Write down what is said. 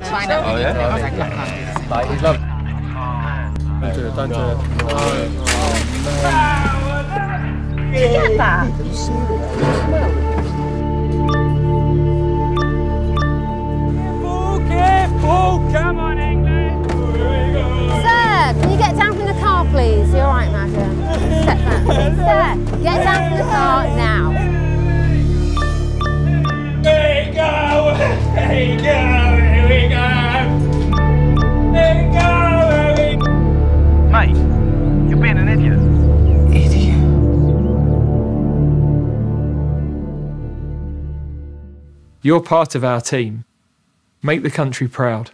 Oh yeah. Like, he's lovely. Don't do it, don't do it. Get that. Come on, England! Sir, can you get down from the car, please? You're right, madam. Step back. Sir, get down from the car now. Here we go! Here we go! Mate, you're being an idiot. You're part of our team. Make the country proud.